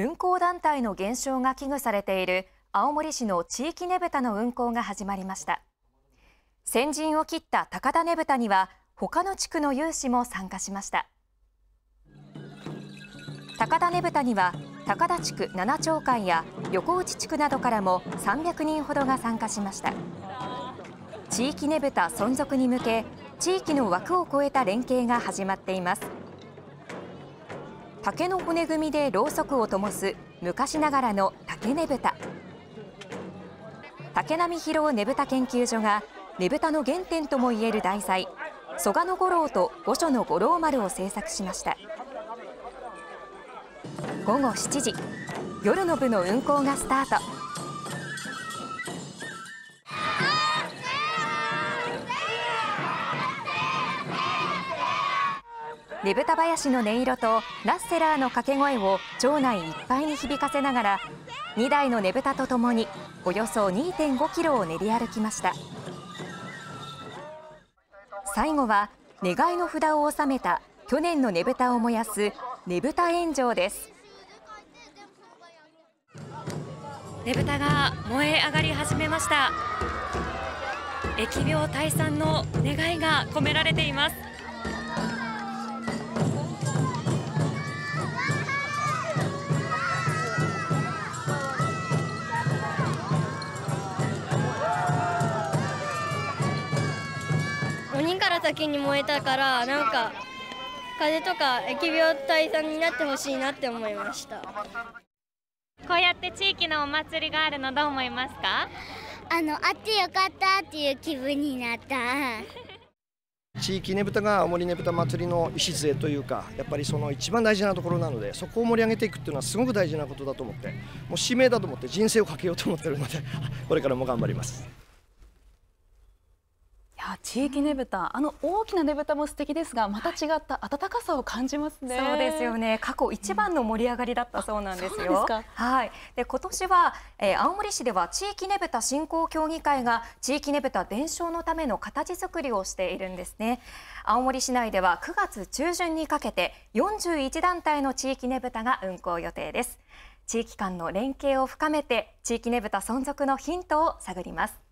運行団体の減少が危惧されている青森市の地域ねぶたの運行が始まりました。先陣を切った高田ねぶたには他の地区の有志も参加しました。高田ねぶたには高田地区7町会や横内地区などからも300人ほどが参加しました。地域ねぶた存続に向け地域の枠を超えた連携が始まっています。竹の骨組みでろうそくを灯す昔ながらの竹ねぶた。竹波広ねぶた研究所がねぶたの原点ともいえる題材蘇我の五郎と御所の五郎丸を制作しました。午後7時夜の部の運行がスタート。ねぶた林の音色とラッセラーの掛け声を町内いっぱいに響かせながら2台のねぶたとともにおよそ2.5キロを練り歩きました。最後は願いの札を収めた去年のねぶたを燃やすねぶた炎上です。ねぶたが燃え上がり始めました。疫病退散の願いが込められています。鬼から先に燃えたからなんか風邪とか疫病退散になってほしいなって思いました。こうやって地域のお祭りがあるのどう思いますか？あのあってよかったっていう気分になった。地域ねぶたが青森ねぶた祭りの礎というかやっぱりその一番大事なところなのでそこを盛り上げていくっていうのはすごく大事なことだと思ってもう使命だと思って人生をかけようと思ってるので これからも頑張ります。地域ねぶたあの大きなねぶたも素敵ですがまた違った温かさを感じますね、そうですよね。過去一番の盛り上がりだったそうなんですよ、うん、はい。で今年は、えー、青森市では地域ねぶた振興協議会が地域ねぶた伝承のための形作りをしているんですね。青森市内では9月中旬にかけて41団体の地域ねぶたが運行予定です。地域間の連携を深めて地域ねぶた存続のヒントを探ります